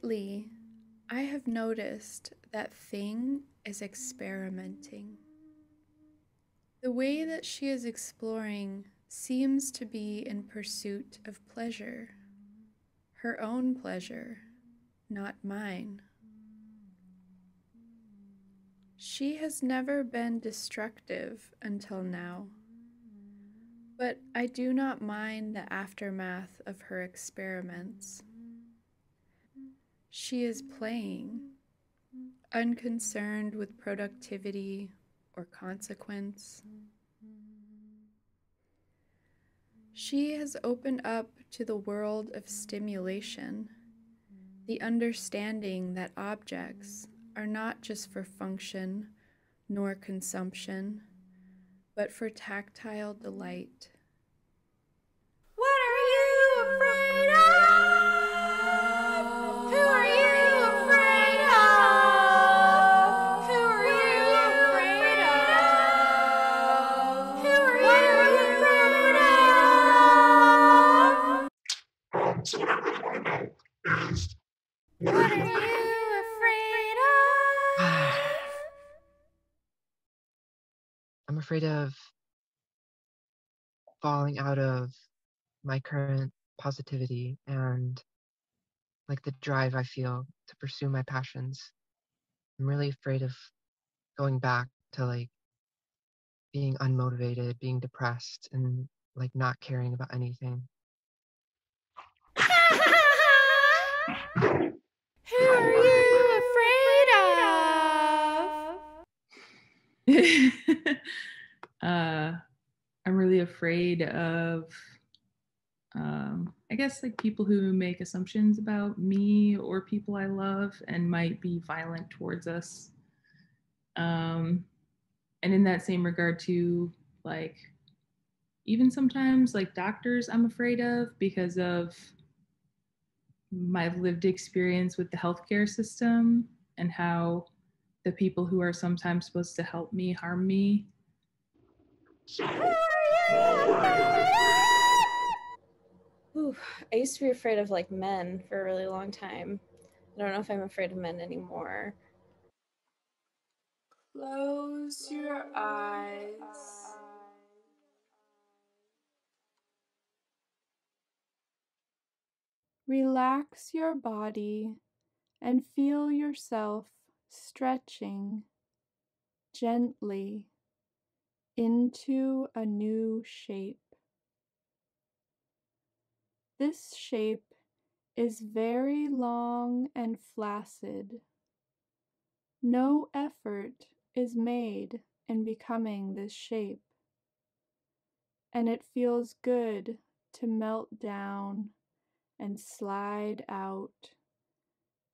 Lately, I have noticed that Thing is experimenting. The way that she is exploring seems to be in pursuit of pleasure, her own pleasure, not mine. She has never been destructive until now, but I do not mind the aftermath of her experiments. She is playing, unconcerned with productivity or consequence. She has opened up to the world of stimulation, the understanding that objects are not just for function nor consumption, but for tactile delight. So what I really want to know is What are you afraid of? I'm afraid of falling out of my current positivity and like the drive I feel to pursue my passions. I'm really afraid of going back to like being unmotivated, being depressed, and like not caring about anything. Who are you afraid of? uh, I'm really afraid of, um, I guess, like people who make assumptions about me or people I love and might be violent towards us. Um, and in that same regard, too, like, even sometimes, like doctors, I'm afraid of because of my lived experience with the healthcare system and how the people who are sometimes supposed to help me harm me. Ooh, I used to be afraid of like men for a really long time. I don't know if I'm afraid of men anymore. Close your eyes. Relax your body and feel yourself stretching gently into a new shape. This shape is very long and flaccid. No effort is made in becoming this shape, and it feels good to melt down and slide out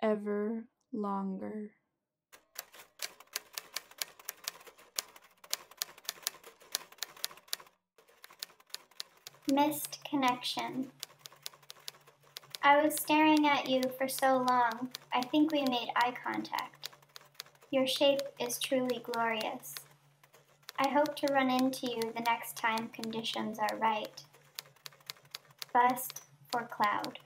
ever longer. Missed connection. I was staring at you for so long, I think we made eye contact. Your shape is truly glorious. I hope to run into you the next time conditions are right. Bust for Cloud.